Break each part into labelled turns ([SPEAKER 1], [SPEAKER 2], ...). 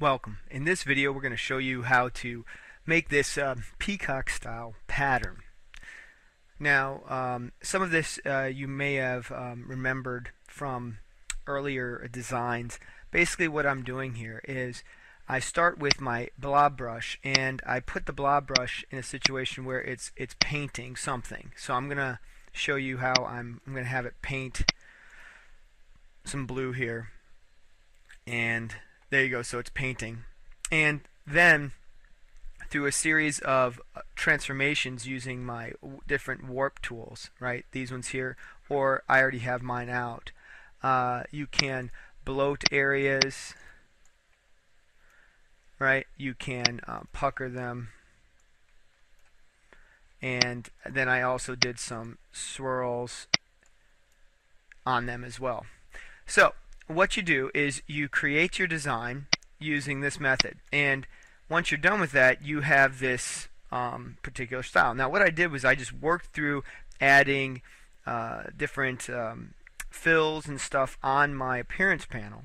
[SPEAKER 1] Welcome. In this video we're going to show you how to make this uh, peacock style pattern. Now um, some of this uh, you may have um, remembered from earlier designs. Basically what I'm doing here is I start with my blob brush and I put the blob brush in a situation where it's it's painting something. So I'm going to show you how I'm, I'm going to have it paint some blue here and there you go, so it's painting. And then through a series of uh, transformations using my different warp tools, right? These ones here, or I already have mine out. Uh, you can bloat areas, right? You can uh, pucker them. And then I also did some swirls on them as well. So what you do is you create your design using this method. And once you're done with that, you have this um, particular style. Now, what I did was I just worked through adding uh, different um, fills and stuff on my appearance panel.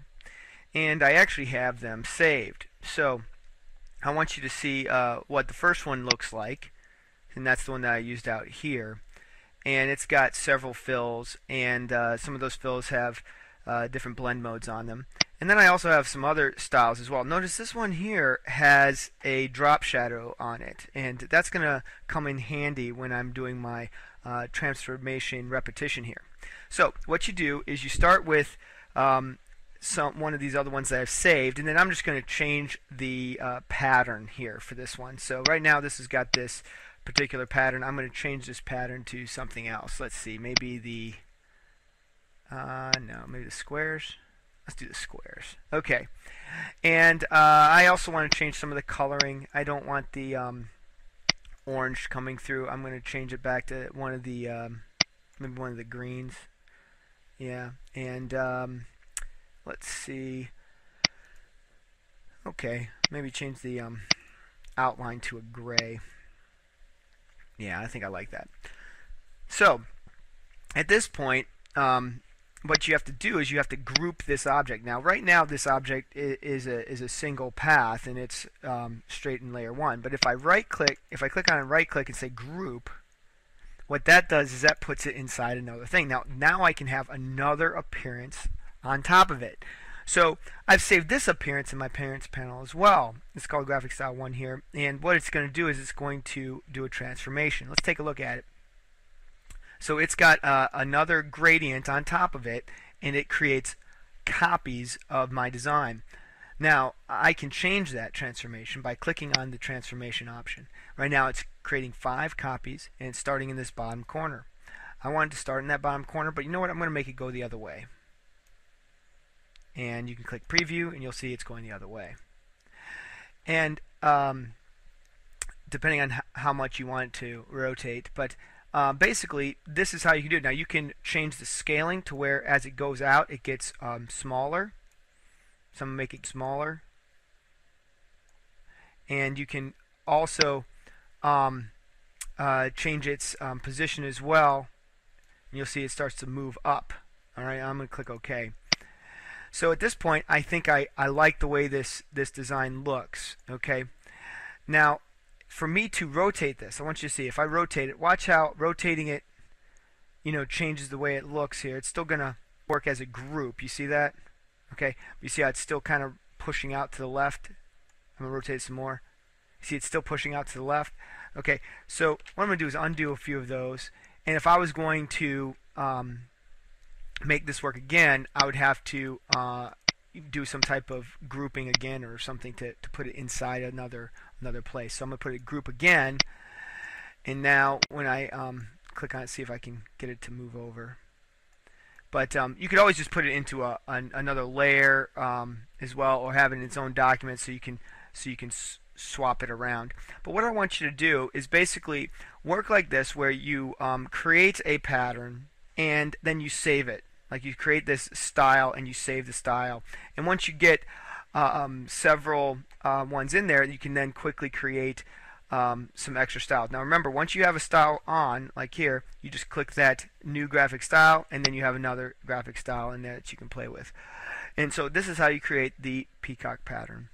[SPEAKER 1] And I actually have them saved. So I want you to see uh, what the first one looks like. And that's the one that I used out here. And it's got several fills. And uh, some of those fills have uh, different blend modes on them. And then I also have some other styles as well. Notice this one here has a drop shadow on it, and that's going to come in handy when I'm doing my uh, transformation repetition here. So what you do is you start with um, some one of these other ones that I've saved, and then I'm just going to change the uh, pattern here for this one. So right now this has got this particular pattern. I'm going to change this pattern to something else. Let's see, maybe the uh, no, maybe the squares. Let's do the squares. Okay. And uh, I also want to change some of the coloring. I don't want the um, orange coming through. I'm going to change it back to one of the um, maybe one of the greens. Yeah. And um, let's see. Okay. Maybe change the um, outline to a gray. Yeah, I think I like that. So, at this point, um, what you have to do is you have to group this object. Now, right now, this object is a is a single path and it's um, straight in layer one. But if I right click, if I click on it, right click and say group, what that does is that puts it inside another thing. Now, now I can have another appearance on top of it. So I've saved this appearance in my appearance panel as well. It's called graphic style one here, and what it's going to do is it's going to do a transformation. Let's take a look at it. So it's got uh, another gradient on top of it, and it creates copies of my design. Now, I can change that transformation by clicking on the transformation option. Right now, it's creating five copies, and it's starting in this bottom corner. I wanted to start in that bottom corner, but you know what? I'm going to make it go the other way. And you can click preview, and you'll see it's going the other way. And um, depending on how much you want it to rotate, but uh, basically, this is how you can do it. Now, you can change the scaling to where as it goes out, it gets um, smaller. Some make it smaller. And you can also um, uh, change its um, position as well. And you'll see it starts to move up. All right, I'm going to click OK. So at this point, I think I, I like the way this, this design looks. Okay. Now, for me to rotate this, I want you to see if I rotate it, watch how rotating it, you know, changes the way it looks here. It's still going to work as a group. You see that? Okay. You see how it's still kind of pushing out to the left? I'm going to rotate some more. You see it's still pushing out to the left? Okay. So what I'm going to do is undo a few of those. And if I was going to um, make this work again, I would have to uh, do some type of grouping again or something to, to put it inside another another place. So I'm going to put a group again. And now when I um, click on it, see if I can get it to move over. But um, you could always just put it into a, an, another layer um, as well, or have it in its own document so you can so you can swap it around. But what I want you to do is basically work like this, where you um, create a pattern and then you save it. Like you create this style and you save the style. And once you get uh, um, several uh, ones in there, you can then quickly create um, some extra styles. Now remember, once you have a style on, like here, you just click that new graphic style, and then you have another graphic style in there that you can play with. And so this is how you create the peacock pattern.